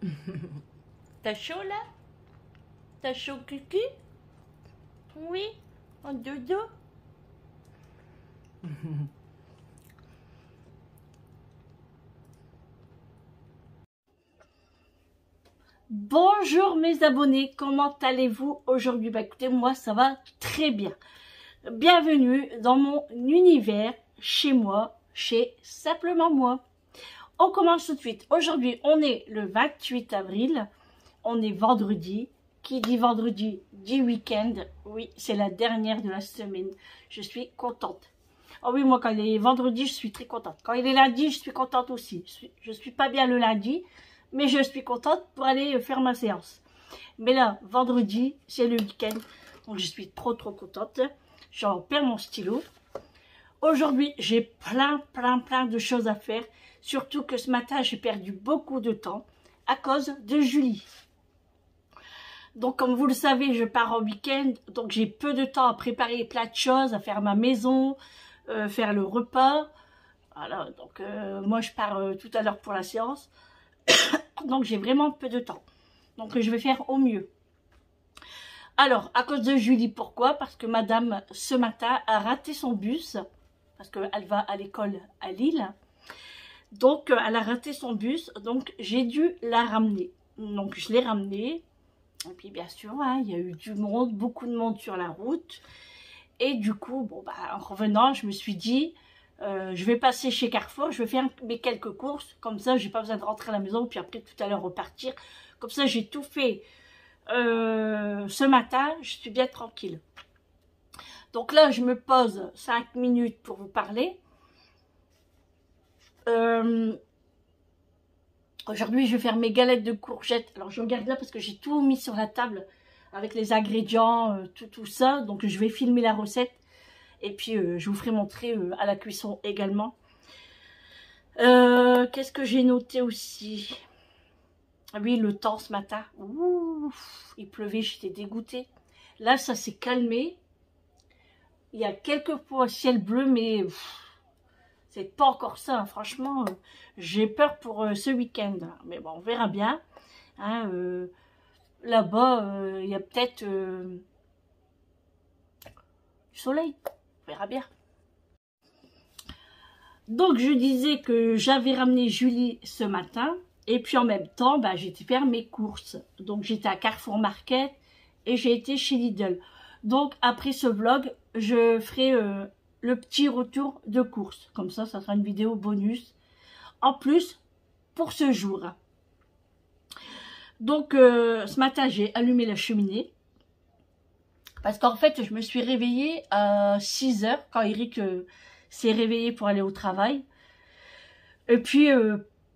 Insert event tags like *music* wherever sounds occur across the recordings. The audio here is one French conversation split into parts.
*laughs* T'as chaud là? T'as chaud cucu? Oui En dodo? *laughs* Bonjour mes abonnés, comment allez-vous aujourd'hui? Bah écoutez, moi ça va très bien. Bienvenue dans mon univers, chez moi, chez Simplement Moi. On commence tout de suite. Aujourd'hui, on est le 28 avril. On est vendredi. Qui dit vendredi dit week-end. Oui, c'est la dernière de la semaine. Je suis contente. Oh oui, moi, quand il est vendredi, je suis très contente. Quand il est lundi, je suis contente aussi. Je suis, suis pas bien le lundi, mais je suis contente pour aller faire ma séance. Mais là, vendredi, c'est le week-end. Donc, je suis trop, trop contente. J'en perds mon stylo. Aujourd'hui, j'ai plein, plein, plein de choses à faire. Surtout que ce matin, j'ai perdu beaucoup de temps à cause de Julie. Donc, comme vous le savez, je pars en week-end. Donc, j'ai peu de temps à préparer plein de choses, à faire ma maison, euh, faire le repas. Voilà, donc euh, moi, je pars euh, tout à l'heure pour la séance. *coughs* donc, j'ai vraiment peu de temps. Donc, je vais faire au mieux. Alors, à cause de Julie, pourquoi? Parce que madame, ce matin, a raté son bus. Parce qu'elle va à l'école à Lille. Donc, euh, elle a raté son bus, donc j'ai dû la ramener. Donc, je l'ai ramenée. Et puis, bien sûr, hein, il y a eu du monde, beaucoup de monde sur la route. Et du coup, bon, bah, en revenant, je me suis dit, euh, je vais passer chez Carrefour, je vais faire mes quelques courses. Comme ça, j'ai pas besoin de rentrer à la maison, puis après, tout à l'heure, repartir. Comme ça, j'ai tout fait euh, ce matin, je suis bien tranquille. Donc là, je me pose 5 minutes pour vous parler. Euh, Aujourd'hui, je vais faire mes galettes de courgettes. Alors, je regarde là parce que j'ai tout mis sur la table avec les ingrédients, euh, tout, tout ça. Donc, je vais filmer la recette. Et puis, euh, je vous ferai montrer à la cuisson également. Qu'est-ce que j'ai noté aussi? Ah Oui, le temps ce matin. Il pleuvait, j'étais dégoûtée. Là, ça s'est calmé. Il y a quelques fois ciel bleu, mais... C'est pas encore ça, hein. franchement, euh, j'ai peur pour euh, ce week-end. Mais bon, on verra bien. Hein, euh, Là-bas, il y a peut-être du soleil. On verra bien. Donc, je disais que j'avais ramené Julie ce matin. Et puis, en même temps, bah, j'étais faire mes courses. Donc, j'étais à Carrefour Market et j'ai été chez Lidl. Donc, après ce vlog, je ferai euh, le petit retour de course. Comme ça, ça sera une vidéo bonus. En plus, pour ce jour. Donc, euh, ce matin, j'ai allumé la cheminée. Parce qu'en fait, je me suis réveillée à 6 heures quand Eric euh, s'est réveillé pour aller au travail. Et puis,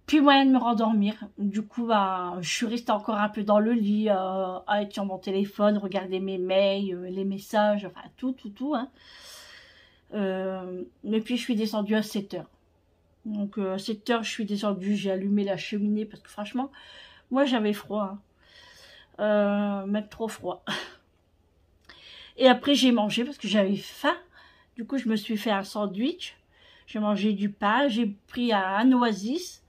plus moyen de me rendormir. Du coup, bah, je suis restée encore un peu dans le lit, euh, à être sur mon téléphone, regarder mes mails, euh, les messages, enfin tout, tout, tout. Hein. Euh, puis, je suis descendue à 7 heures. Donc, euh, à 7 heures, je suis descendue, j'ai allumé la cheminée parce que franchement, moi, j'avais froid. Hein. Même trop froid. *laughs* Et après, j'ai mangé parce que j'avais faim. Du coup, je me suis fait un sandwich. J'ai mangé du pain, j'ai pris un oasis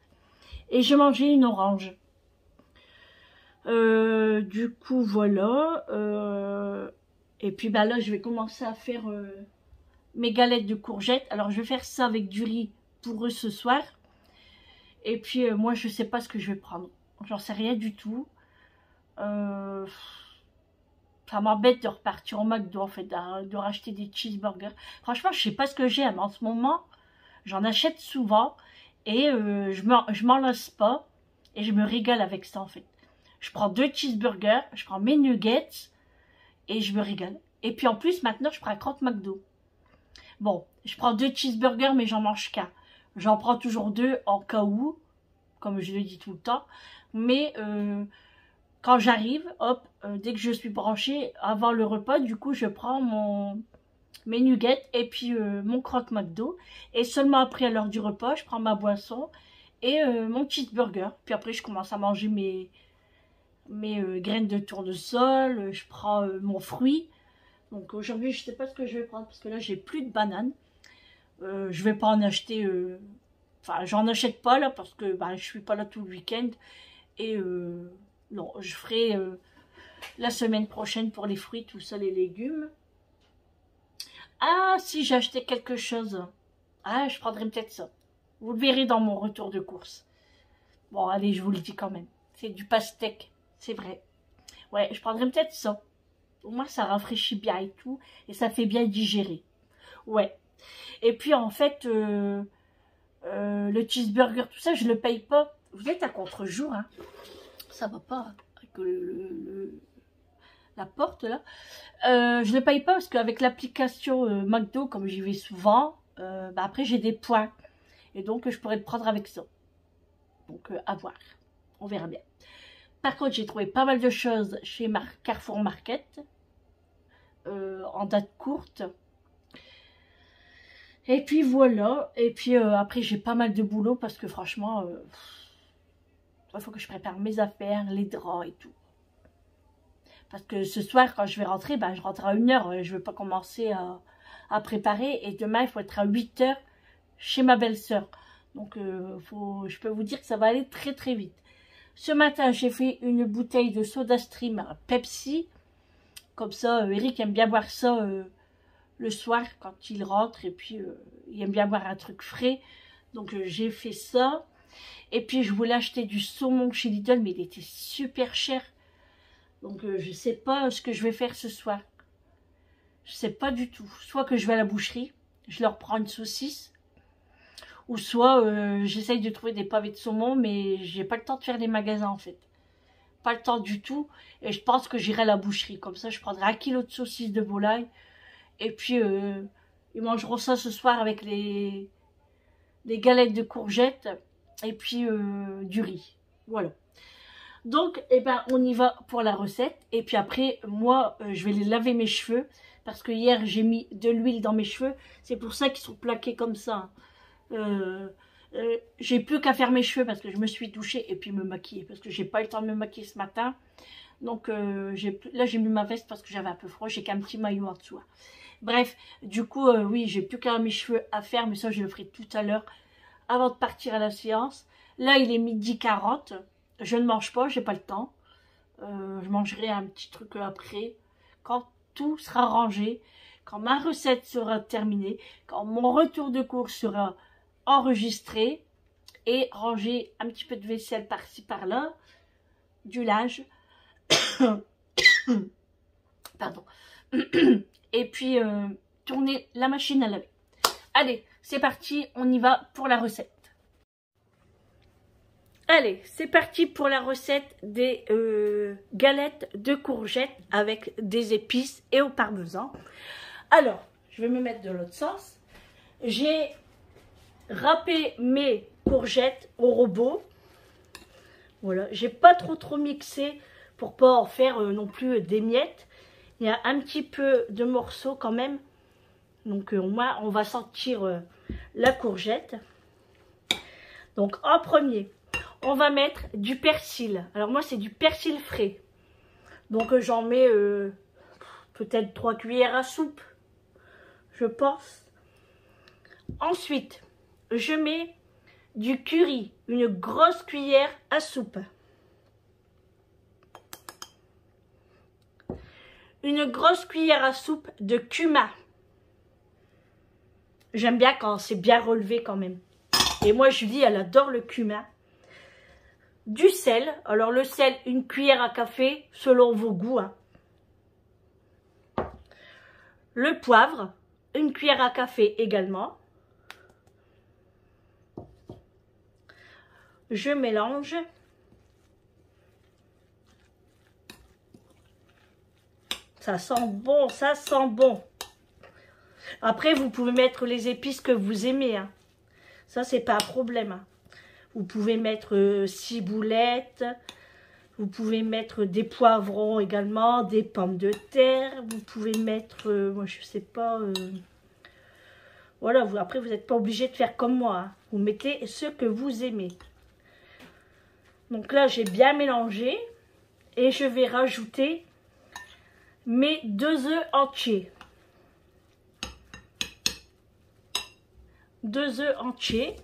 et j'ai mangé une orange. Euh, du coup, voilà. Euh, et puis, bah là, je vais commencer à faire euh, mes galettes de courgettes. Alors, je vais faire ça avec du riz pour eux ce soir. Et puis, moi, je sais pas ce que je vais prendre. J'en sais rien du tout. Ça m'embête de repartir au McDo, en fait, de, de racheter des cheeseburgers. Franchement, je sais pas ce que j'aime. En ce moment, j'en achète souvent et euh, je m'en lasse pas. Et je me régale avec ça, en fait. Je prends deux cheeseburgers, je prends mes nuggets et je me régale. Et puis en plus, maintenant, je prends un croque McDo. Bon, je prends deux cheeseburgers, mais j'en mange qu'un. J'en prends toujours deux en cas où, comme je le dis tout le temps. Mais euh, quand j'arrive, hop, euh, dès que je suis branchée, avant le repas, du coup, je prends mon mes nuggets et puis euh, mon croque McDo. Et seulement après, à l'heure du repas, je prends ma boisson et euh, mon cheeseburger. Puis après, je commence à manger mes, mes euh, graines de tournesol. euh, Je prends mon fruit. Donc aujourd'hui, je sais pas ce que je vais prendre parce que là, j'ai plus de bananes. Euh, je vais pas en acheter. Enfin, j'en achète pas là parce que bah, je suis pas là tout le week-end. Et non, je ferai la semaine prochaine pour les fruits, tout ça, les légumes. Ah, si acheté quelque chose. Ah, je prendrai peut-être ça. Vous le verrez dans mon retour de course. Bon, allez, je vous le dis quand même. C'est du pastèque, c'est vrai. Ouais, je prendrai peut-être ça. Au moins, ça rafraîchit bien et tout. Et ça fait bien digérer. Ouais. Et puis, en fait, euh, euh, le cheeseburger, tout ça, je le paye pas. Vous êtes à contre-jour, hein. Ça va pas le, la porte, là. Euh, je le paye pas parce qu'avec l'application McDo, comme j'y vais souvent, bah, après, j'ai des points. Et donc, je pourrais le prendre avec ça. Donc, à voir. On verra bien. Par contre, j'ai trouvé pas mal de choses chez Carrefour Market. Euh, en date courte. Et puis voilà. Et puis euh, après, j'ai pas mal de boulot parce que franchement, euh, il faut que je prépare mes affaires, les draps et tout. Parce que ce soir, quand je vais rentrer, ben, je rentre à 1 heure. Je ne vais pas commencer à, préparer. Et demain, il faut être à 8 heures chez ma belle-sœur. Donc, faut, je peux vous dire que ça va aller très très vite. Ce matin, j'ai fait une bouteille de soda stream Pepsi. Comme ça, euh, Eric aime bien boire ça euh, le soir quand il rentre. Et puis, euh, il aime bien boire un truc frais. Donc, j'ai fait ça. Et puis, je voulais acheter du saumon chez Lidl, mais il était super cher. Donc, je ne sais pas ce que je vais faire ce soir. Je ne sais pas du tout. Soit que je vais à la boucherie, je leur prends une saucisse ou soit euh, j'essaye de trouver des pavés de saumon, mais j'ai pas le temps de faire les magasins en fait. Pas le temps du tout. Et je pense que j'irai à la boucherie. Comme ça, je prendrai un kilo de saucisses de volaille. Et puis, euh, ils mangeront ça ce soir avec les, galettes de courgettes et puis euh, du riz. Voilà. Donc, eh ben, on y va pour la recette. Et puis après, moi, je vais les laver mes cheveux. Parce que hier, j'ai mis de l'huile dans mes cheveux. C'est pour ça qu'ils sont plaqués comme ça. Euh, euh, j'ai plus qu'à faire mes cheveux parce que je me suis douchée et puis me maquiller parce que j'ai pas eu le temps de me maquiller ce matin. Donc euh, là j'ai mis ma veste parce que j'avais un peu froid, j'ai qu'un petit maillot en dessous. Bref, du coup oui j'ai plus qu'à mes cheveux à faire mais ça je le ferai tout à l'heure avant de partir à la séance. Là il est midi 40, je ne mange pas, j'ai pas le temps. je mangerai un petit truc après quand tout sera rangé, quand ma recette sera terminée, quand mon retour de cours sera enregistrer et ranger un petit peu de vaisselle par-ci par-là, du linge, *coughs* pardon, *coughs* et puis euh, tourner la machine à laver. Allez, c'est parti, on y va pour la recette. Allez, c'est parti pour la recette des euh, galettes de courgettes avec des épices et au parmesan. Alors, je vais me mettre de l'autre sens. J'ai râper mes courgettes au robot. Voilà, j'ai pas trop trop mixé pour pas en faire euh, non plus des miettes. Il y a un petit peu de morceaux quand même. Donc euh, au moins on va sentir euh, la courgette. Donc en premier, on va mettre du persil. Alors moi c'est du persil frais. Donc j'en mets peut-être 3 cuillères à soupe, je pense. Ensuite, je mets du curry, une grosse cuillère à soupe. Une grosse cuillère à soupe de cumin. J'aime bien quand c'est bien relevé quand même. Et moi, Julie, elle adore le cumin. Du sel. Alors, le sel, une cuillère à café, selon vos goûts. Hein. Le poivre, une cuillère à café également. je mélange. Ça sent bon, ça sent bon. Après, vous pouvez mettre les épices que vous aimez. Hein. Ça, c'est pas un problème. Hein. Vous pouvez mettre euh, boulettes Vous pouvez mettre des poivrons également, des pommes de terre. Vous pouvez mettre, euh, moi je sais pas. Euh, voilà, vous, après vous n'êtes pas obligé de faire comme moi. Hein. Vous mettez ce que vous aimez. Donc là, j'ai bien mélangé. Et je vais rajouter mes deux œufs entiers. Deux œufs entiers.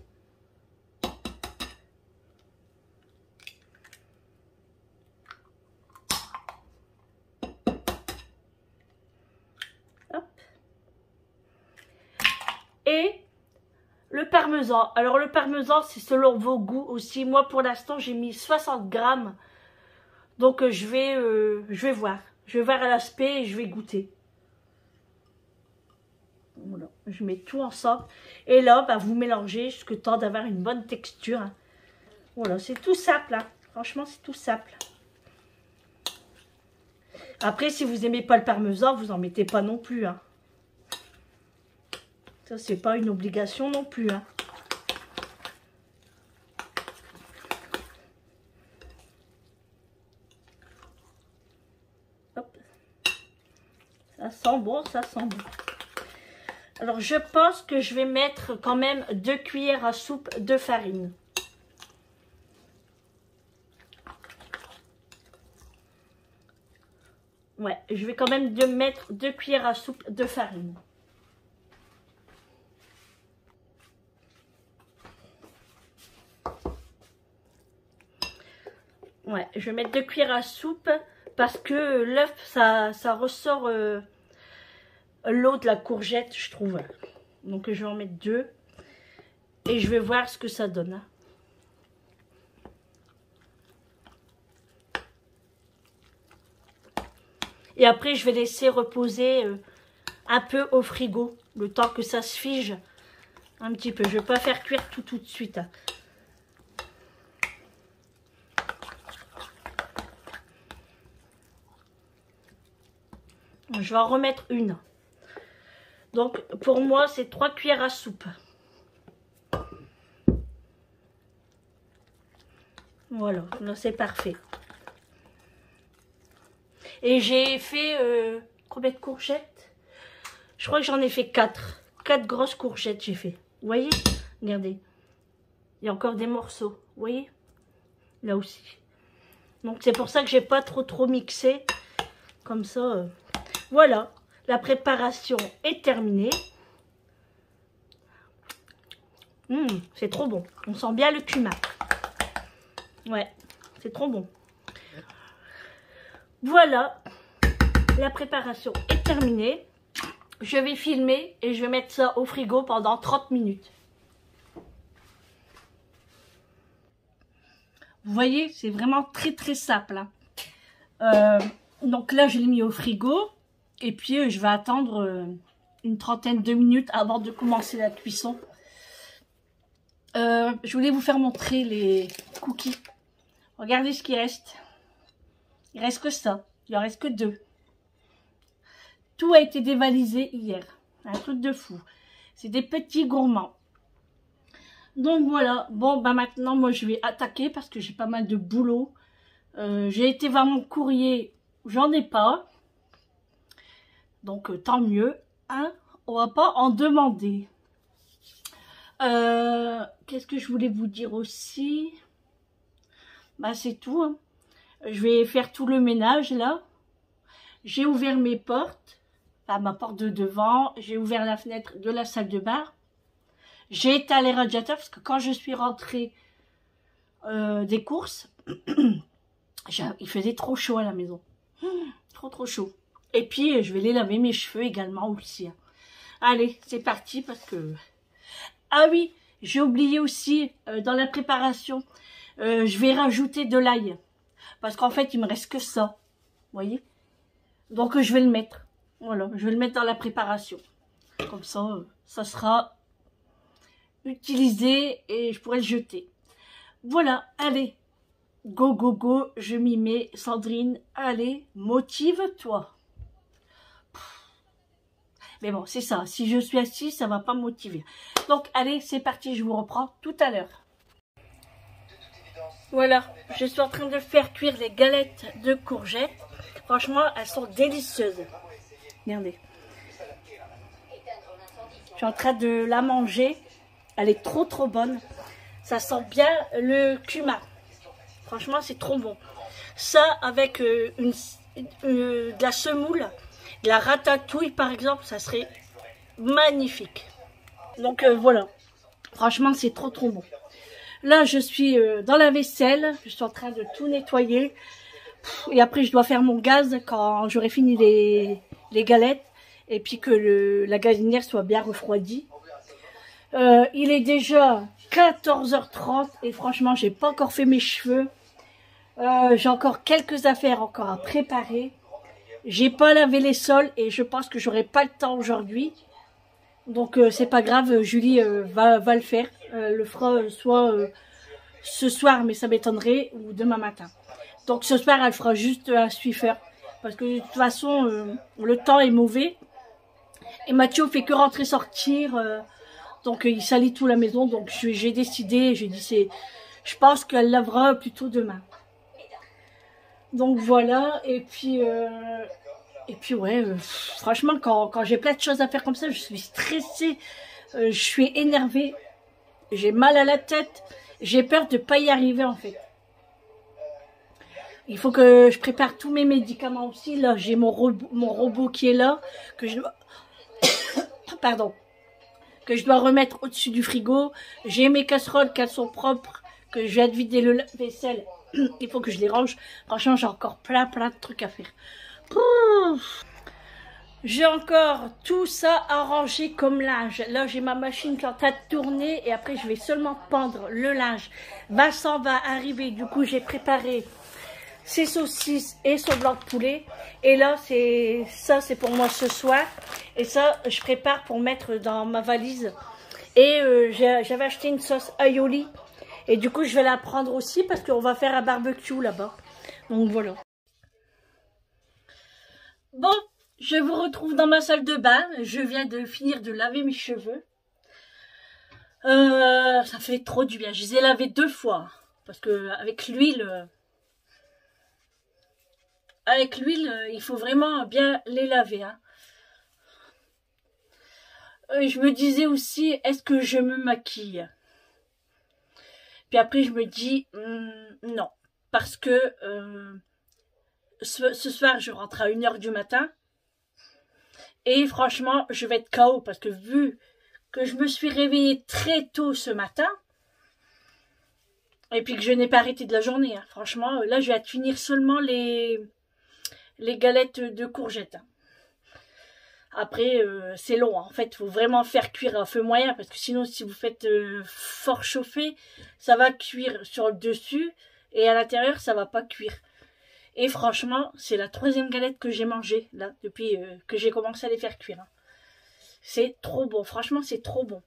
Parmesan. Alors le parmesan, c'est selon vos goûts aussi. Moi, pour l'instant, j'ai mis 60 grammes. Donc je vais, je vais voir. Je vais voir l'aspect et je vais goûter. Voilà, je mets tout ensemble. Et là, bah, vous mélangez jusqu'à temps d'avoir une bonne texture. Voilà, c'est tout simple. Hein. Franchement, c'est tout simple. Après, si vous n'aimez pas le parmesan, vous n'en mettez pas non plus. Hein. Ça, c'est pas une obligation non plus. Hein. Ça sent bon, ça sent bon. Alors, je pense que je vais mettre quand même deux cuillères à soupe de farine. Ouais, je vais quand même de mettre deux cuillères à soupe de farine. Ouais, je vais mettre deux cuillères à soupe parce que l'œuf, ça, ça ressort euh, l'eau de la courgette, je trouve. Donc je vais en mettre deux. Et je vais voir ce que ça donne. Hein. Et après, je vais laisser reposer euh, un peu au frigo, le temps que ça se fige un petit peu. Je ne vais pas faire cuire tout tout de suite. Je vais en remettre une. Donc, pour moi, c'est 3 cuillères à soupe. Voilà, c'est parfait. Et j'ai fait euh, combien de courgettes? Je crois que j'en ai fait 4. 4 grosses courgettes j'ai fait. Vous voyez? Regardez. Il y a encore des morceaux. Vous voyez? Là aussi. Donc c'est pour ça que j'ai pas trop trop mixé. Comme ça. Euh. Voilà. La préparation est terminée. Hum, c'est trop bon. On sent bien le cumin. Ouais, c'est trop bon. Voilà, la préparation est terminée. Je vais filmer et je vais mettre ça au frigo pendant 30 minutes. Vous voyez, c'est vraiment très très simple. Hein. Euh, donc là, je l'ai mis au frigo. Et puis, euh, je vais attendre euh, une trentaine de minutes avant de commencer la cuisson. je voulais vous faire montrer les cookies. Regardez ce qui reste. Il reste que ça. Il en reste que deux. Tout a été dévalisé hier. Un truc de fou. C'est des petits gourmands. Donc voilà. Bon, bah maintenant, moi, je vais attaquer parce que j'ai pas mal de boulot. Euh, j'ai été voir mon courrier. J'en ai pas. Donc, euh, tant mieux. Hein? On va pas en demander. Euh, qu'est-ce que je voulais vous dire aussi? Bah, c'est tout. Hein. Je vais faire tout le ménage là. J'ai ouvert mes portes, enfin ma porte de devant. J'ai ouvert la fenêtre de la salle de bain. J'ai éteint les radiateurs parce que quand je suis rentrée euh, des courses, *clears throat* il faisait trop chaud à la maison. trop trop chaud. Et puis je vais les laver mes cheveux également aussi. Hein. Allez, c'est parti parce que... Ah oui, j'ai oublié aussi euh, dans la préparation, euh, je vais rajouter de l'ail. Parce qu'en fait, il me reste que ça. Vous voyez Donc, je vais le mettre. Voilà, je vais le mettre dans la préparation. Comme ça, ça sera utilisé et je pourrai le jeter. Voilà, allez. Go, go, go, je m'y mets. Sandrine, allez, motive-toi. Mais bon, c'est ça. Si je suis assise, ça va pas me motiver. Donc, allez, c'est parti. Je vous reprends tout à l'heure. Voilà, je suis en train de faire cuire les galettes de courgettes. Franchement, elles sont délicieuses. Regardez. Je suis en train de la manger. Elle est trop trop bonne. Ça sent bien le cumin. Franchement, c'est trop bon. Ça, avec euh, une, de la semoule, la ratatouille par exemple, ça serait magnifique. Donc euh, voilà. Franchement, c'est trop trop bon. Là, je suis euh, dans la vaisselle. Je suis en train de tout nettoyer. Et après, je dois faire mon gaz quand j'aurai fini les, galettes. Et puis que la gazinière soit bien refroidie. Euh, il est déjà 14h30 et franchement, j'ai pas encore fait mes cheveux. J'ai encore quelques affaires encore à préparer. J'ai pas lavé les sols et je pense que j'aurai pas le temps aujourd'hui. Donc euh, c'est pas grave, Julie va, va le faire. le fera soit ce soir, mais ça m'étonnerait, ou demain matin. Donc ce soir, elle fera juste un Swiffer. Parce que de toute façon, le temps est mauvais. Et Mathieu fait que rentrer sortir. Donc il salit tout la maison. Donc j'ai décidé, j'ai dit c'est, je pense qu'elle lavera plutôt demain. Donc voilà. Et puis euh, et puis ouais, euh, franchement quand, quand j'ai plein de choses à faire comme ça, je suis stressée, euh, je suis énervée, j'ai mal à la tête, j'ai peur de pas y arriver en fait. Il faut que je prépare tous mes médicaments aussi. Là, j'ai mon, robot, mon robot qui est là, que je. *coughs* Pardon que je dois remettre au-dessus du frigo. J'ai mes casseroles qu'elles sont propres, que je viens de vider le vaisselle. Il faut que je les range. Franchement, j'ai encore plein, plein de trucs à faire. J'ai encore tout ça arrangé comme linge. Là, j'ai ma machine qui est en train de tourner et après, je vais seulement pendre le linge. Vincent va arriver. Du coup, j'ai préparé ses saucisses et son blanc de poulet. Et là, c'est ça, c'est pour moi ce soir. Et ça, je prépare pour mettre dans ma valise. Et euh, j'avais acheté une sauce aioli. Et du coup, je vais la prendre aussi parce qu'on va faire un barbecue là-bas. Donc voilà. Bon, je vous retrouve dans ma salle de bain. Je viens de finir de laver mes cheveux. Euh, ça fait trop du bien. Je les ai lavés deux fois. Parce que avec l'huile, avec l'huile, euh, il faut vraiment bien les laver. Hein. Euh, je me disais aussi, est-ce que je me maquille? Puis après, je me dis, hmm, non. Parce que euh, ce, soir, je rentre à 1h du matin. Et franchement, je vais être KO parce que vu que je me suis réveillée très tôt ce matin, et puis que je n'ai pas arrêté de la journée, hein, franchement, là, je vais finir seulement les, les galettes de courgettes. Après, euh, c'est long. Hein. En fait, il faut vraiment faire cuire à feu moyen parce que sinon, si vous faites euh, fort chauffer, ça va cuire sur le dessus et à l'intérieur, ça va pas cuire. Et franchement, c'est la troisième galette que j'ai mangée là depuis euh, que j'ai commencé à les faire cuire. Hein. C'est trop bon. Franchement, c'est trop bon.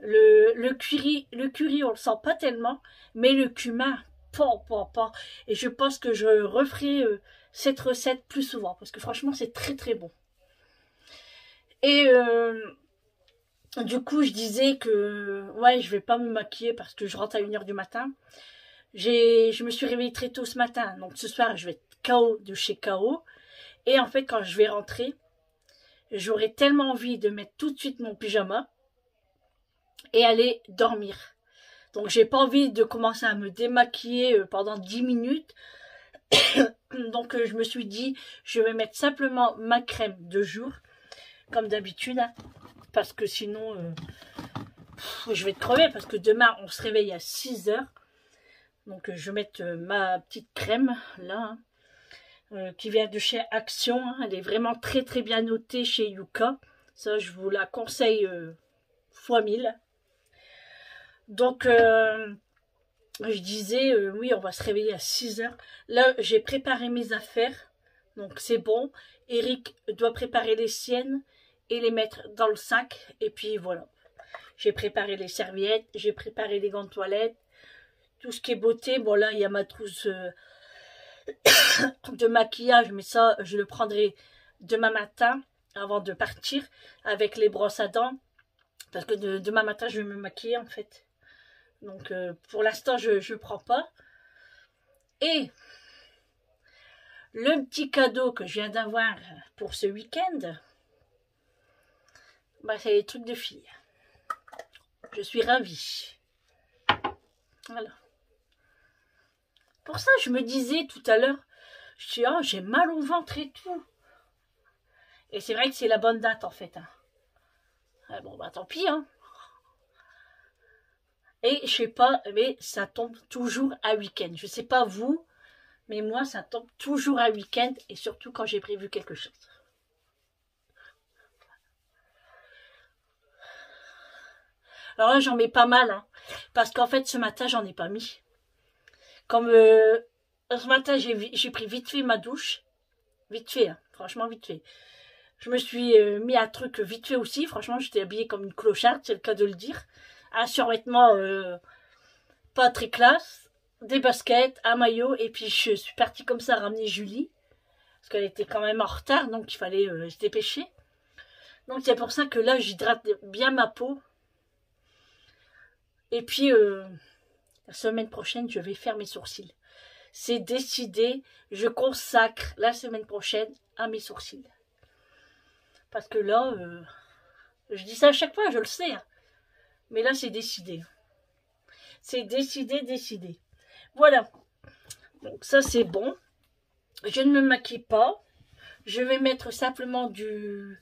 Le, curry, le curry, on le sent pas tellement, mais le cumin, pas, pas, pas. Et je pense que je referai cette recette plus souvent parce que franchement c'est très très bon. Et euh, du coup je disais que ouais je vais pas me maquiller parce que je rentre à 1h du matin. Je me suis réveillée très tôt ce matin donc ce soir je vais être KO de chez KO. Et en fait quand je vais rentrer j'aurai tellement envie de mettre tout de suite mon pyjama et aller dormir. Donc j'ai pas envie de commencer à me démaquiller euh, pendant 10 minutes *coughs* Donc euh, je me suis dit, je vais mettre simplement ma crème de jour, comme d'habitude, hein, parce que sinon, euh, je vais te crever, parce que demain, on se réveille à 6 heures. Donc euh, je vais mettre ma petite crème, là, hein, qui vient de chez Action. Hein. elle est vraiment très très bien notée chez Yuka. Ça, je vous la conseille fois 1000. Donc, je disais, euh, oui, on va se réveiller à 6 heures. Là, j'ai préparé mes affaires, donc c'est bon. Eric doit préparer les siennes et les mettre dans le sac. Et puis voilà. J'ai préparé les serviettes, j'ai préparé les gants de toilette, tout ce qui est beauté. Bon, là, il y a ma trousse euh, *coughs* de maquillage, mais ça, je le prendrai demain matin avant de partir avec les brosses à dents. Parce que demain matin, je vais me maquiller en fait. Donc euh, pour l'instant, je ne prends pas. Et le petit cadeau que je viens d'avoir pour ce week-end, bah, c'est les trucs de filles. Je suis ravie. Voilà. Pour ça, je me disais tout à l'heure, je oh, j'ai mal au ventre et tout. Et c'est vrai que c'est la bonne date en fait. Hein. Ah, bon, bah tant pis, hein. Et je sais pas, mais ça tombe toujours à week-end. Je sais pas vous, mais moi, ça tombe toujours à week-end et surtout quand j'ai prévu quelque chose. Alors là, j'en mets pas mal, hein, parce qu'en fait, ce matin, j'en ai pas mis. Comme euh, ce matin, j'ai pris vite fait ma douche. Vite fait, hein, franchement, vite fait. Je me suis euh, mis un truc vite fait aussi. Franchement, j'étais habillée comme une clocharde, c'est le cas de le dire. Un survêtement euh, pas très classe, des baskets, un maillot, et puis je suis partie comme ça ramener Julie. Parce qu'elle était quand même en retard, donc il fallait se dépêcher. Donc c'est pour ça que là, j'hydrate bien ma peau. Et puis, euh, la semaine prochaine, je vais faire mes sourcils. C'est décidé, je consacre la semaine prochaine à mes sourcils. Parce que là, euh, je dis ça à chaque fois, je le sais. Hein. Mais là, c'est décidé. C'est décidé, décidé. Voilà. Donc ça, c'est bon. Je ne me maquille pas. Je vais mettre simplement du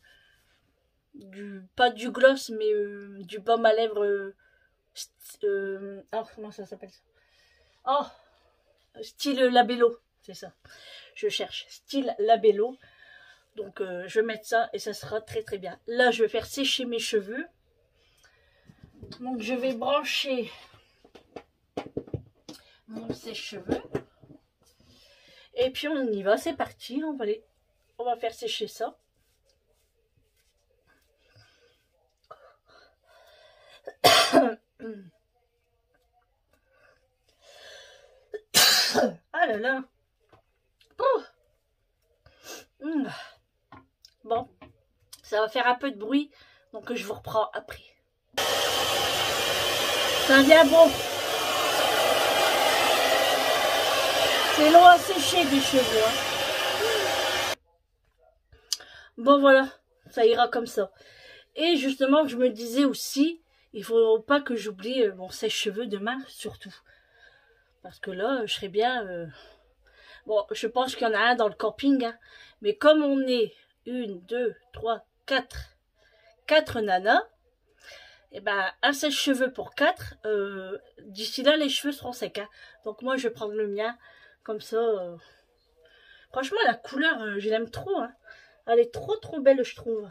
pas du gloss mais euh, du baume à lèvres euh, oh, comment ça s'appelle ça? Oh style labello c'est ça. Je cherche style labello. Donc je vais mettre ça et ça sera très très bien. Là je vais faire sécher mes cheveux. Donc je vais brancher mon sèche-cheveux. Et puis on y va c'est parti on va aller on va faire sécher ça ah là là. Hmm. Bon, ça va faire un peu de bruit, donc je vous reprends après. Ça vient bon. C'est long à sécher des cheveux. Hein. Bon voilà, ça ira comme ça. Et justement, je me disais aussi, il faut pas que j'oublie euh, mon sèche-cheveux demain, surtout. Parce que là, je serais bien... Euh, bon, je pense qu'il y en a un dans le camping, hein. mais comme on est une, deux, trois, quatre, quatre nanas, et eh ben un sèche-cheveux pour quatre, euh, d'ici là, les cheveux seront secs. Hein. Donc moi, je vais prendre le mien, comme ça... Franchement, la couleur, je l'aime trop. Hein. Elle est trop, trop belle, je trouve.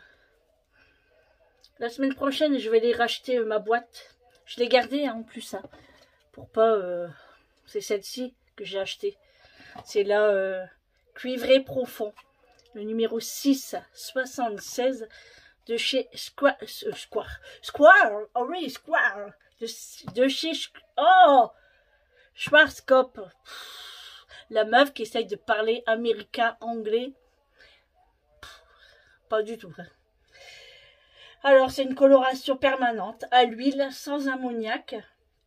La semaine prochaine, je vais aller racheter euh, ma boîte. Je l'ai gardée hein, en plus, hein, pour pas... Euh, c'est celle-ci que j'ai achetée. C'est la euh, cuivré profond. Le numéro 6, 76 de chez Square. Square. Square. Oh oui, Square. De, chez... Oh Schwarzkopf. La meuf qui essaye de parler américain, anglais. Pas du tout. Hein. Alors, c'est une coloration permanente à l'huile sans ammoniac.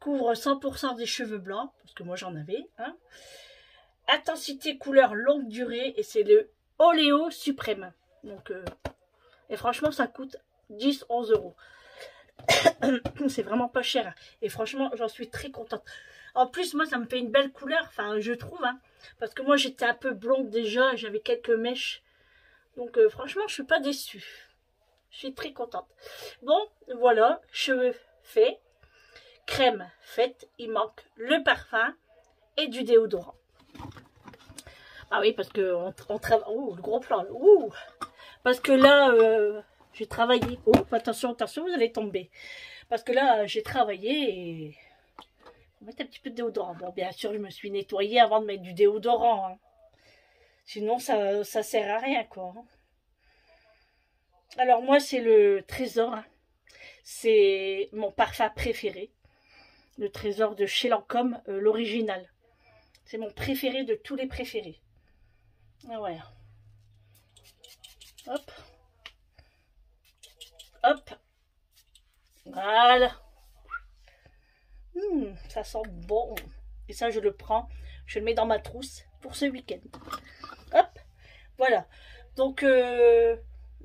Couvre 100% des cheveux blancs, parce que moi j'en avais. Hein. Intensité couleur longue durée et c'est le Oléo suprême. Donc, euh, et franchement, ça coûte 10-11 euros. *coughs* c'est vraiment pas cher. Et franchement, j'en suis très contente. En plus, moi, ça me fait une belle couleur. Enfin, je trouve. Hein, parce que moi, j'étais un peu blonde déjà. J'avais quelques mèches. Donc, euh, franchement, je suis pas déçue. Je suis très contente. Bon, voilà, cheveux faits, crème faite. Il manque le parfum et du déodorant. Ah oui, parce que on, travaille... Ouh, le gros plan. Ouh Parce que là, euh, j'ai travaillé... Oh, attention, attention, vous allez tomber. Parce que là, j'ai travaillé et... On mettre un petit peu de déodorant. Bon, bien sûr, je me suis nettoyée avant de mettre du déodorant. Hein. Sinon, ça, ça sert à rien, quoi. Alors moi, c'est le trésor. C'est mon parfum préféré. Le trésor de chez Lancôme, euh, l'original. C'est mon préféré de tous les préférés. Ah. Hop. Hop. Voilà. Hmm, ça sent bon. Et ça, je le prends. Je le mets dans ma trousse pour ce week-end. Hop. Voilà. Donc, euh,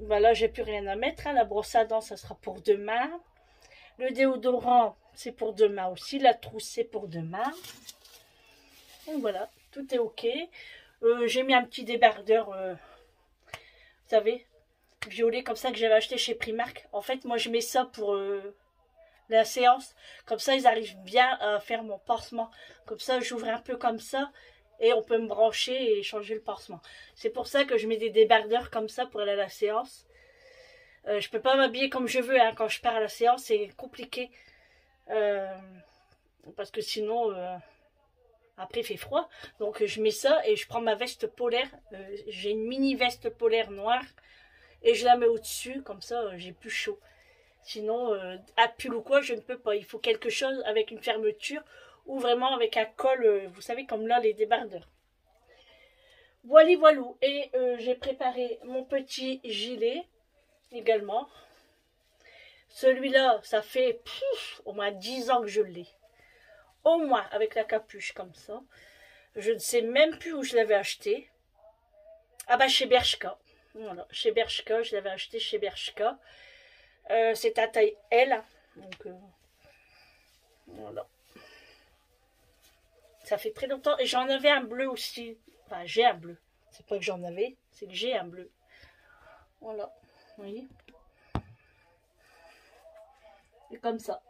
voilà, j'ai plus rien à mettre. Hein. La brosse à dents, ça sera pour demain. Le déodorant, c'est pour demain aussi. La trousse, c'est pour demain. Donc voilà, tout est ok. Euh, j'ai mis un petit débardeur, euh, vous savez, violet comme ça que j'avais acheté chez Primark. En fait, moi, je mets ça pour euh, la séance. Comme ça, ils arrivent bien à faire mon pansement. Comme ça, j'ouvre un peu comme ça et on peut me brancher et changer le pansement. C'est pour ça que je mets des débardeurs comme ça pour aller à la séance. Euh, je peux pas m'habiller comme je veux hein. quand je pars à la séance, c'est compliqué. Euh, parce que sinon, euh, après il fait froid. Donc je mets ça et je prends ma veste polaire. J'ai une mini veste polaire noire. Et je la mets au-dessus, comme ça j'ai plus chaud. Sinon, à pull ou quoi, je ne peux pas. Il faut quelque chose avec une fermeture ou vraiment avec un col, vous savez, comme là, les débardeurs. Voilà, voilà. Et j'ai préparé mon petit gilet également. Celui-là, ça fait au moins 10 ans que je l'ai. Au moins, avec la capuche comme ça. Je ne sais même plus où je l'avais acheté. Ah bah chez Bershka. Chez Bershka, je l'avais acheté chez Bershka. Euh, c'est à taille L. Donc euh, voilà. Ça fait très longtemps. Et j'en avais un bleu aussi. Enfin, j'ai un bleu. C'est pas que j'en avais, c'est que j'ai un bleu. Voilà. Vous voyez? Et comme ça.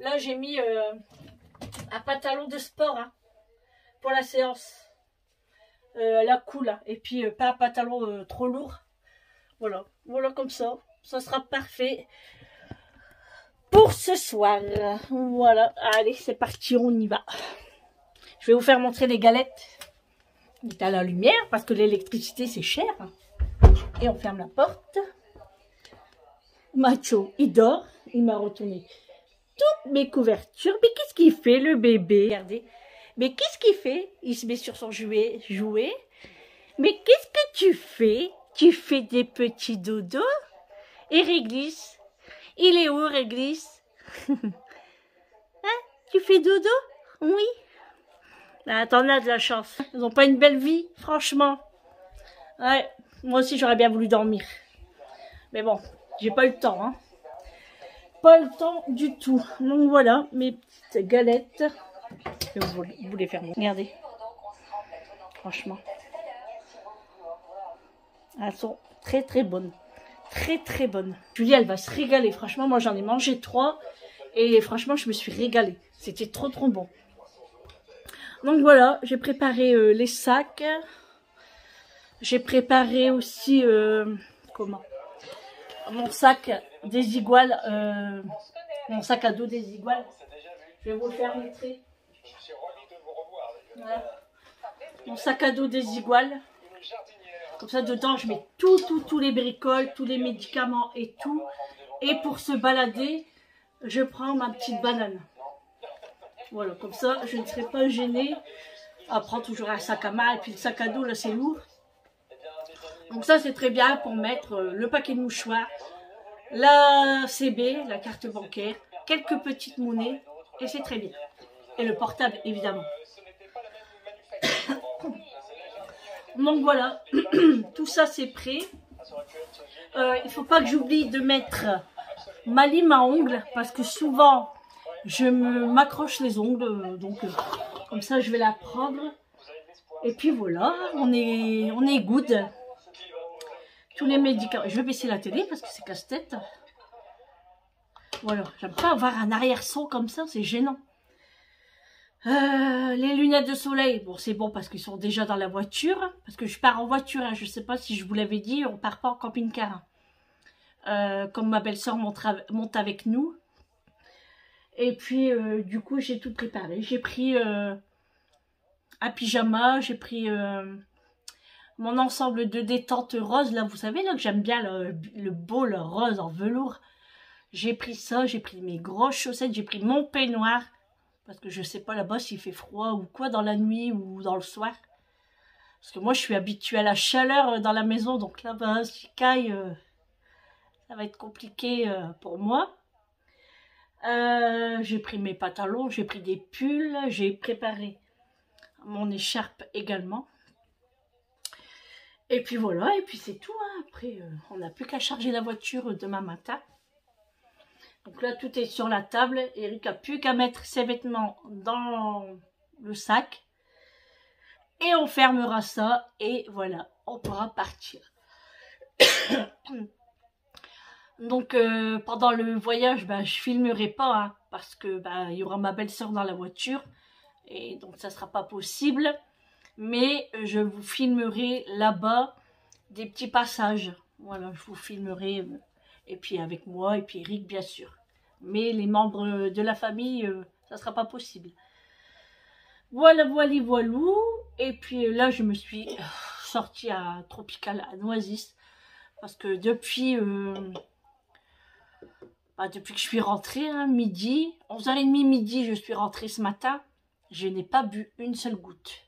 Là, j'ai mis euh, un pantalon de sport hein, pour la séance. Euh, la cool. Hein. Et puis, euh, pas un pantalon trop lourd. Voilà. Voilà comme ça. Ça sera parfait pour ce soir. Voilà. Allez, c'est parti, on y va. Je vais vous faire montrer les galettes. À la lumière parce que l'électricité, c'est cher. Et on ferme la porte. Macho, il dort. Il m'a retourné toutes mes couvertures. Mais qu'est-ce qu'il fait, le bébé? Regardez. Mais qu'est-ce qu'il fait? Il se met sur son jouet. jouet. Mais qu'est-ce que tu fais? Tu fais des petits dodos? Et réglisse Il est où, réglisse? Hein? Tu fais dodo? Oui. Ah, T'en as de la chance. Ils n'ont pas une belle vie, franchement. Ouais, moi aussi j'aurais bien voulu dormir. Mais bon, j'ai pas le temps, hein. Pas le temps du tout. Donc voilà, mes petites galettes. Vous, les faire. Regardez. Franchement. Elles sont très très bonnes. Très très bonnes. Julie, elle va se régaler. Franchement, moi j'en ai mangé trois. Et franchement, je me suis régalée. C'était trop trop bon. Donc voilà, j'ai préparé euh, les sacs. J'ai préparé aussi... Euh, comment? Mon sac des iguales, euh, mon sac à dos des iguales. Je vais vous le faire montrer. Mon sac à dos des iguales. Comme ça, dedans, je mets tout, tout, tous les bricoles, tous les médicaments et tout. Et pour se balader, je prends ma petite banane. Voilà, comme ça, je ne serai pas gênée prendre toujours un sac à main. Et puis le sac à dos, là, c'est lourd. Donc ça, c'est très bien pour mettre euh, le paquet de mouchoirs, la CB, la carte bancaire, quelques petites monnaies, et c'est très bien. Et le portable, évidemment. Donc voilà, *clears throat* tout ça c'est prêt. Euh, il faut pas que j'oublie de mettre ma lime à ongles, parce que souvent, je m'accroche les ongles, donc euh, comme ça je vais la prendre. Et puis voilà, on est, on est good tous les médicaments. Je vais baisser la télé parce que c'est casse-tête. Voilà, j'aime pas avoir un arrière-son comme ça, c'est gênant. Euh, les lunettes de soleil, bon c'est bon parce qu'ils sont déjà dans la voiture, parce que je pars en voiture, hein, je sais pas si je vous l'avais dit, on part pas en camping-car. Euh, comme ma belle-sœur monte, avec nous. Et puis euh, du coup j'ai tout préparé. J'ai pris un pyjama, j'ai pris mon ensemble de détente rose, là, vous savez, là, que j'aime bien le, le beau, le rose en velours. J'ai pris ça, j'ai pris mes grosses chaussettes, j'ai pris mon peignoir. Parce que je sais pas là-bas s'il fait froid ou quoi dans la nuit ou dans le soir. Parce que moi, je suis habituée à la chaleur euh, dans la maison. Donc là-bas, si caille, euh, ça va être compliqué euh, pour moi. j'ai pris mes pantalons, j'ai pris des pulls, j'ai préparé mon écharpe également. Et puis voilà, et puis c'est tout. Hein. Après, on n'a plus qu'à charger la voiture demain matin. Donc là, tout est sur la table. Eric n'a plus qu'à mettre ses vêtements dans le sac. Et on fermera ça. Et voilà, on pourra partir. *coughs* Donc euh, pendant le voyage, ben, je filmerai pas. Hein, parce que ben, il y aura ma belle-sœur dans la voiture. Et donc ça sera pas possible mais je vous filmerai là-bas des petits passages. Voilà, je vous filmerai, et puis avec moi, et puis Eric, bien sûr. Mais les membres de la famille, euh, ça sera pas possible. Voilà, voilà, voilou. Et puis là, je me suis euh, sortie à Tropical, à Noisys. Parce que depuis... Euh, bah, depuis que je suis rentrée, hein, midi, 11h30 midi, je suis rentrée ce matin, je n'ai pas bu une seule goutte.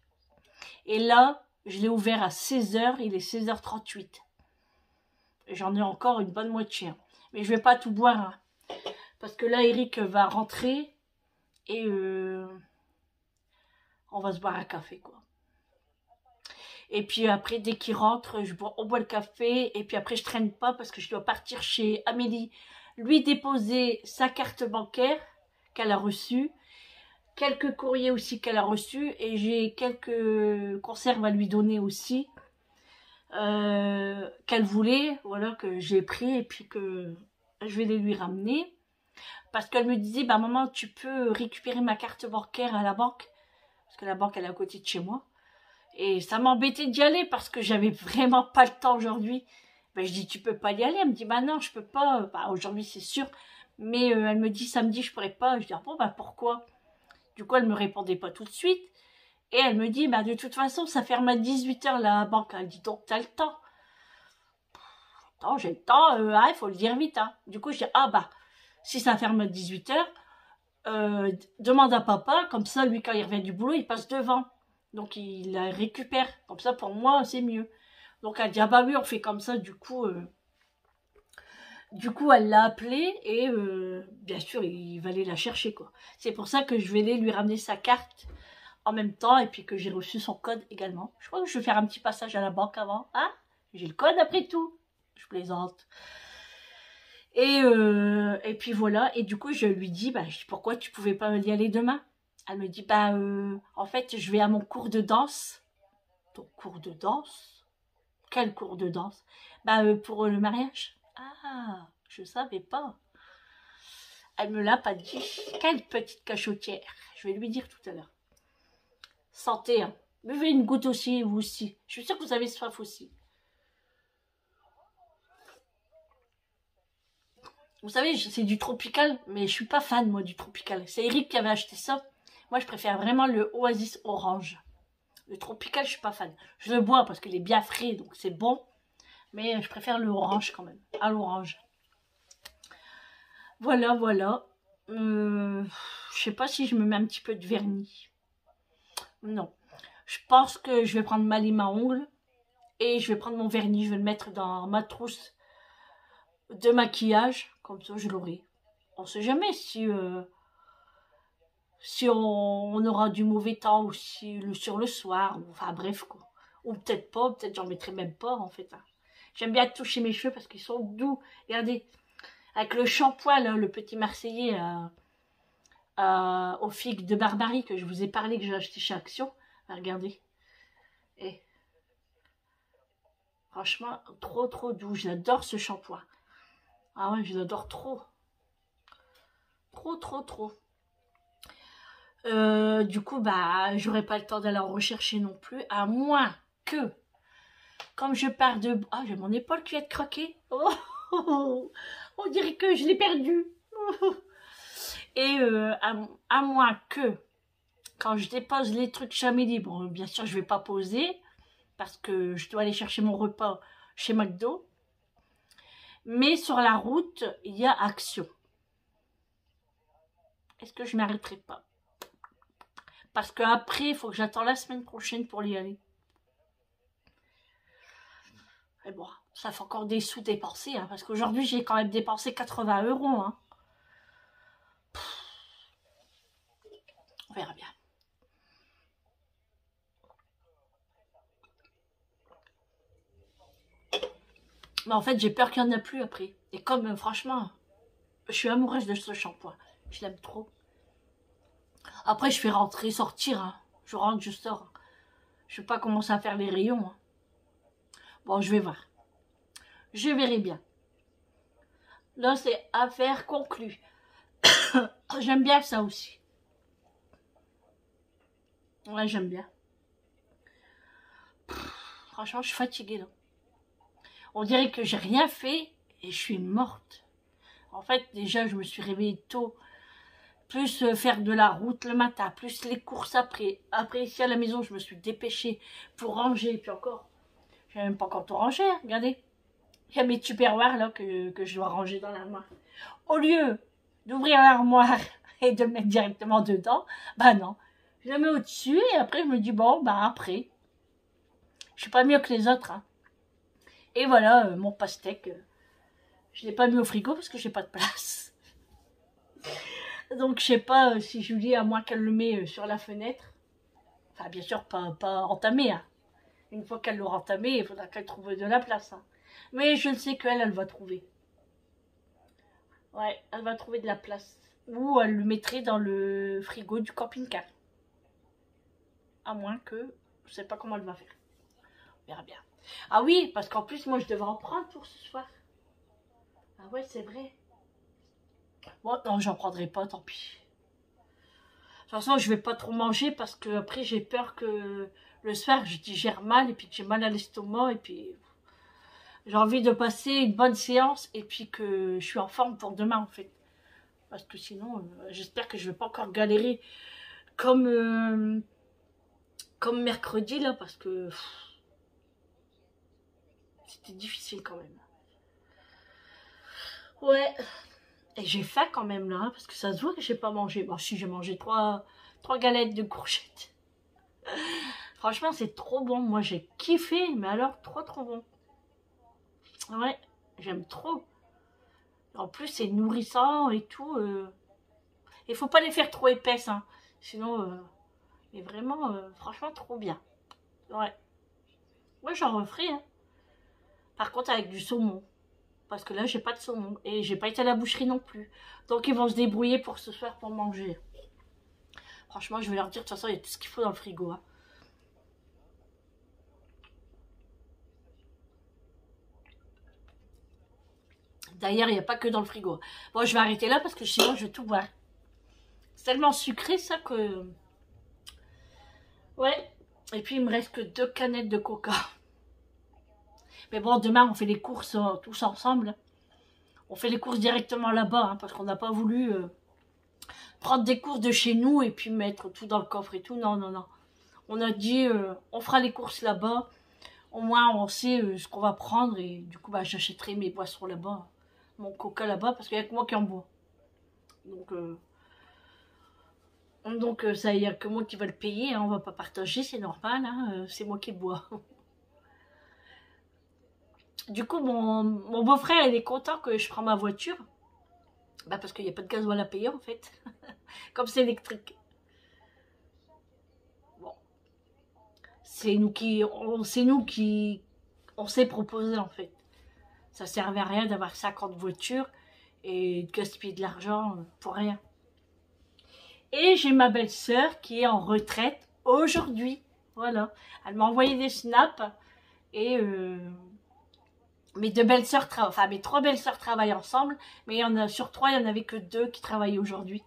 Et là, je l'ai ouvert à 16h, il est 16h38. J'en ai encore une bonne moitié. Hein. Mais je vais pas tout boire. Hein. parce que là, Eric va rentrer et euh, on va se boire un café, quoi. Et puis après, dès qu'il rentre, je bois, on boit le café. Et puis après, je traîne pas parce que je dois partir chez Amélie, lui déposer sa carte bancaire qu'elle a reçue. Quelques courriers aussi qu'elle a reçus. Et j'ai quelques conserves à lui donner aussi. Euh, qu'elle voulait, voilà, que j'ai pris et puis que je vais les lui ramener. Parce qu'elle me disait, bah maman, tu peux récupérer ma carte bancaire à la banque. Parce que la banque, elle est à côté de chez moi. Et ça m'embêtait d'y aller parce que j'avais vraiment pas le temps aujourd'hui. Ben, je dis, tu peux pas y aller. Elle me dit, bah non, je peux pas. Bah, aujourd'hui, c'est sûr. Mais euh, elle me dit, samedi, je pourrais pas. Je dis, ah bon, bah pourquoi? Du coup, elle me répondait pas tout de suite. Et elle me dit, bah de toute façon, ça ferme à 18h la banque. Elle dit, donc t'as le temps. Attends, j'ai le temps. Euh, ah, faut le dire vite. Hein. Du coup, je dis, ah bah, si ça ferme à 18h, euh, demande à papa. Comme ça, lui, quand il revient du boulot, il passe devant. Donc il la récupère. Comme ça, pour moi, c'est mieux. Donc elle dit, ah bah oui, on fait comme ça. Du coup, euh, du coup elle l'a appelé et bien sûr, il va aller la chercher. quoi. C'est pour ça que je vais aller lui ramener sa carte en même temps et puis que j'ai reçu son code également. Je crois que je vais faire un petit passage à la banque avant. Ah, j'ai le code après tout. Je plaisante. Et, euh, et puis voilà, et du coup je lui dis, bah, pourquoi tu pouvais pas y aller demain? Elle me dit, bah, euh, en fait, je vais à mon cours de danse. Ton cours de danse? Quel cours de danse? Bah, euh, pour le mariage. Ah, je savais pas. Elle me l'a pas dit. Quelle petite cachotière. Je vais lui dire tout à l'heure. Santé, hein. Buvez une goutte aussi, vous aussi. Je suis sûre que vous avez soif aussi. Vous savez, c'est du tropical, mais je suis pas fan, moi, du tropical. C'est Eric qui avait acheté ça. Moi, je préfère vraiment le Oasis Orange. Le Tropical, je suis pas fan. Je le bois parce qu'il est bien frais, donc c'est bon. Mais je préfère le orange quand même, à l'orange. Voilà, voilà. Euh, je sais pas si je me mets un petit peu de vernis. Non. Je pense que je vais prendre ma lime à ongles. Et je vais prendre mon vernis. Je vais le mettre dans ma trousse de maquillage. Comme ça, je l'aurai. On sait jamais si... Euh, si on, aura du mauvais temps ou sur le soir, enfin bref quoi. Ou peut-être pas, peut-être j'en mettrai même pas en fait. Hein. J'aime bien toucher mes cheveux parce qu'ils sont doux. Regardez, avec le shampoing le petit Marseillais euh, aux figues de Barbarie que je vous ai parlé que j'ai acheté chez Action. Ah, regardez. Et franchement, trop trop doux. J'adore ce shampoing. Ah ouais, je l'adore trop. Trop trop trop. Euh, du coup, bah, j'aurais pas le temps d'aller en rechercher non plus, à moins que, comme je pars de... Ah, j'ai mon épaule qui va être craquée. Oh, *laughs* on dirait que je l'ai perdue. *laughs* Et euh, à, moins que, quand je dépose les trucs chez Amélie, bon, bien sûr, je vais pas poser, parce que je dois aller chercher mon repas chez McDo. Mais sur la route, il y a Action. Est-ce que je m'arrêterai pas? Parce qu'après, il faut que j'attende la semaine prochaine pour y aller. Et bon, ça fait encore des sous dépensés, hein, parce qu'aujourd'hui, j'ai quand même dépensé 80 euros. Hein. On verra bien. Mais en fait, j'ai peur qu'il n'y en a plus après. Et comme, euh, franchement, je suis amoureuse de ce shampoing. Je l'aime trop. Après, je fais rentrer, sortir. Hein. Je rentre, je sors. Je vais pas commencer à faire les rayons. Hein. Bon, je vais voir. Je verrai bien. Là, c'est affaire conclue. *coughs* j'aime bien ça aussi. Ouais, j'aime bien. franchement, je suis fatiguée là. On dirait que j'ai rien fait et je suis morte. En fait, déjà, je me suis réveillée tôt. Plus euh, faire de la route le matin, plus les courses après. Après, ici à la maison, je me suis dépêchée pour ranger. Puis encore, j'ai même pas encore tout rangé, hein, regardez. Il y a mes tupperwares là que, je dois ranger dans l'armoire. Au lieu d'ouvrir l'armoire *laughs* et de mettre directement dedans, bah non. Je la mets au-dessus et après je me dis bon, bah après. Je suis pas mieux que les autres. Hein. Et voilà, euh, mon pastèque. Euh, je l'ai pas mis au frigo parce que j'ai pas de place. Donc je sais pas euh, si Julie, à moins qu'elle le met sur la fenêtre. Enfin bien sûr pas, pas entamé. Hein. Une fois qu'elle l'aura entamé, il faudra qu'elle trouve de la place. Hein. Mais je le sais qu'elle, elle va trouver. Ouais, elle va trouver de la place. Ou elle le mettrait dans le frigo du camping-car. À moins que... Je sais pas comment elle va faire. On verra bien. Ah oui, parce qu'en plus, moi, je devrais en prendre pour ce soir. Ah ouais, c'est vrai. Bon, non, j'en prendrai pas, tant pis. De toute façon, je vais pas trop manger parce que après j'ai peur que le soir, je digère mal et puis que j'ai mal à l'estomac et puis j'ai envie de passer une bonne séance et puis que je suis en forme pour demain en fait. Parce que sinon, euh, j'espère que je vais pas encore galérer comme, euh, comme mercredi là parce que c'était difficile quand même. Ouais. Et j'ai faim quand même là, hein, parce que ça se voit que j'ai pas mangé. Bon, si j'ai mangé trois, trois galettes de courgettes. *laughs* Franchement, c'est trop bon. Moi, j'ai kiffé, mais alors trop trop bon. Ouais, j'aime trop. En plus, c'est nourrissant et tout. Euh. Il faut pas les faire trop épaisses, hein. Sinon, euh... mais vraiment, euh, franchement, trop bien. Ouais. Moi, j'en referai, hein. Par contre, avec du saumon. Parce que là, j'ai pas de saumon. Et j'ai pas été à la boucherie non plus. Donc, ils vont se débrouiller pour ce soir pour manger. Franchement, je vais leur dire, de toute façon, il y a tout ce qu'il faut dans le frigo. Hein. D'ailleurs, il n'y a pas que dans le frigo. Bon, je vais arrêter là parce que sinon, je vais tout boire. C'est tellement sucré, ça, que... Ouais. Et puis, il me reste que deux canettes de coca. Mais bon, demain, on fait les courses euh, tous ensemble. On fait les courses directement là-bas, hein, parce qu'on n'a pas voulu euh, prendre des courses de chez nous et puis mettre tout dans le coffre et tout. Non, non, non. On a dit, euh, on fera les courses là-bas. Au moins, on sait ce qu'on va prendre et du coup, bah, j'achèterai mes boissons là-bas mon coca là-bas parce qu'il n'y a que moi qui en bois. Donc, donc euh, ça, il n'y a que moi qui va le payer. Hein, on va pas partager, c'est normal. Hein, euh, c'est moi qui bois. *laughs* du coup, mon, beau-frère, il est content que je prends ma voiture. Bah parce qu'il n'y a pas de gasoil à payer en fait. *laughs* Comme c'est électrique. Bon. C'est nous qui. C'est nous qui. On s'est proposé en fait. Ça servait à rien d'avoir 50 voitures et de gaspiller de l'argent pour rien. Et j'ai ma belle-sœur qui est en retraite aujourd'hui. Voilà. Elle m'a envoyé des snaps et euh, mes deux belles-sœurs, enfin mes trois belles-sœurs travaillent ensemble, mais il y en a sur trois, il n'y en avait que deux qui travaillent aujourd'hui.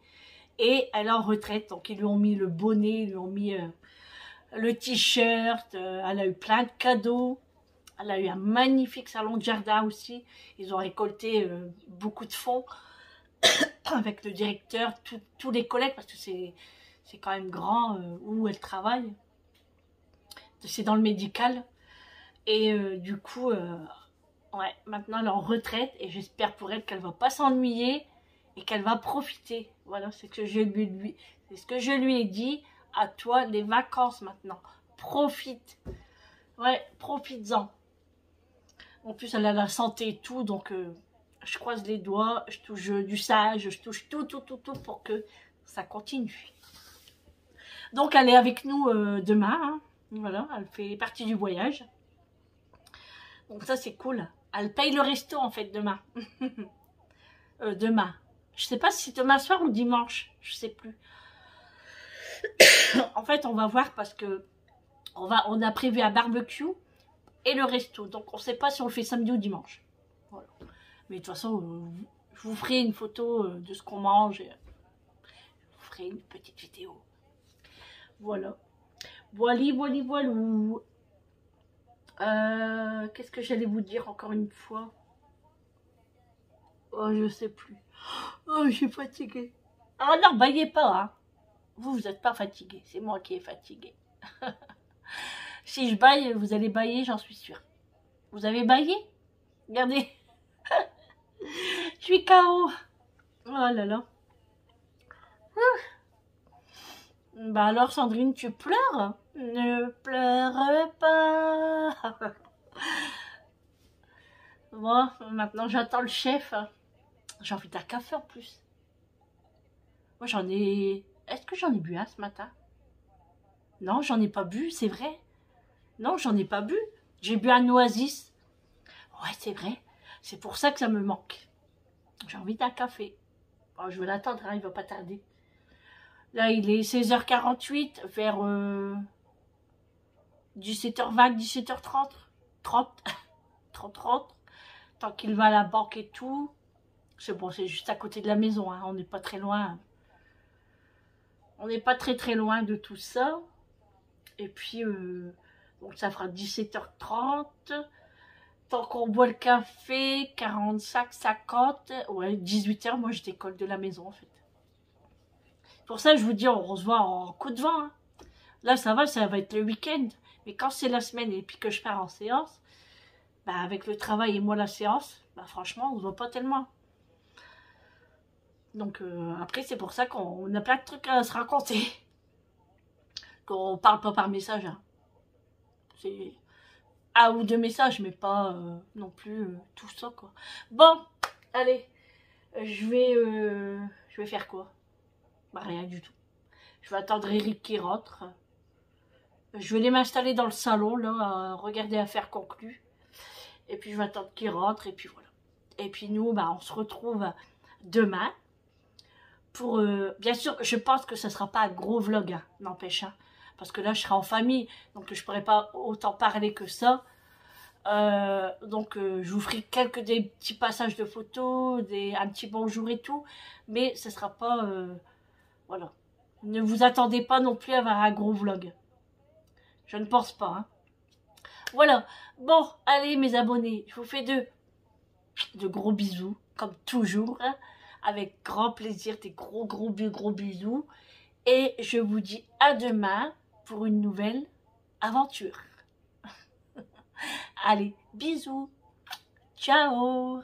Et elle est en retraite, donc ils lui ont mis le bonnet, ils lui ont mis euh, le t-shirt, euh, elle a eu plein de cadeaux. Elle a eu un magnifique salon de jardin aussi. Ils ont récolté beaucoup de fonds *coughs* avec le directeur, tous les collègues, parce que c'est quand même grand euh, où elle travaille. C'est dans le médical. Et euh, du coup, ouais, maintenant elle est en retraite et j'espère pour elle qu'elle va pas s'ennuyer et qu'elle va profiter. Voilà, c'est ce que je lui, c'est ce que je lui ai dit. À toi, les vacances maintenant. Profite. Ouais, profites-en. En plus, elle a la santé et tout, donc euh, je croise les doigts, je touche du sage, je touche tout, tout, tout, tout pour que ça continue. Donc, elle est avec nous euh, demain. Hein. Voilà, elle fait partie du voyage. Donc ça, c'est cool. Elle paye le resto, en fait, demain. *laughs* Euh, demain. Je sais pas si c'est demain soir ou dimanche. Je sais plus. *coughs* en fait, on va voir parce que on, va, on a prévu un barbecue et le resto. Donc on ne sait pas si on le fait samedi ou dimanche. Mais de toute façon, euh, je vous ferai une photo euh, de ce qu'on mange. Je vous ferai une petite vidéo. Voilà. Voilà, voilà, voilà. Euh, Qu'est-ce que j'allais vous dire encore une fois? Oh, je sais plus. Oh, je suis fatiguée. Ah non, baillez pas, hein. Vous, vous n'êtes pas fatigué. C'est moi qui est fatigué. *laughs* si je baille, vous allez bailler, j'en suis sûre. Vous avez baillé? Regardez. Je suis KO. Oh là là. Bah alors, Sandrine, tu pleures? Ne pleure pas. *laughs* bon, maintenant j'attends le chef. J'ai envie d'un café en plus. Moi, j'en ai... Est-ce que j'en ai bu un ce matin? Non, j'en ai pas bu, c'est vrai. Non, j'en ai pas bu. J'ai bu un oasis. Ouais, c'est vrai. C'est pour ça que ça me manque. J'ai envie d'un café. je vais l'attendre, hein, il va pas tarder. Là, il est 16h48, vers 17h20, 17h30. 30, 30, 30. Tant qu'il va à la banque et tout. C'est bon, c'est juste à côté de la maison, hein. on n'est pas très loin. On n'est pas très très loin de tout ça. Et puis, euh, donc ça fera 17h30. Tant qu'on boit le café, 45, 50, ouais, 18h, moi je décolle de la maison en fait. Pour ça, je vous dis, on se voit en coup de vent. Hein. Là, ça va, ça va être le week-end. Mais quand c'est la semaine et puis que je pars en séance, bah, avec le travail et moi la séance, bah, franchement, on se voit pas tellement. Donc euh, après, c'est pour ça qu'on a plein de trucs à se raconter. Qu'on parle pas par message. Hein. C'est un ou deux messages, mais pas euh, non plus euh, tout ça, quoi. Bon, allez, je vais, je vais faire quoi? Bah rien du tout. Je vais attendre Eric qui rentre. Je vais aller m'installer dans le salon, là, à regarder affaires conclues. Et puis je vais attendre qu'il rentre, et puis voilà. Et puis nous, bah, on se retrouve demain pour... Euh, bien sûr, je pense que ce sera pas un gros vlog, hein, n'empêche. Hein, parce que là, je serai en famille, donc je ne pourrai pas autant parler que ça. Euh, donc, euh, je vous ferai quelques des petits passages de photos, des, un petit bonjour et tout. Mais ce ne sera pas... voilà. Ne vous attendez pas non plus à avoir un gros vlog. Je ne pense pas. Hein. Voilà. Bon, allez mes abonnés, je vous fais de, de gros bisous, comme toujours. Hein avec grand plaisir, des gros gros gros bisous. Et je vous dis à demain pour une nouvelle aventure. *laughs* Allez, bisous. Ciao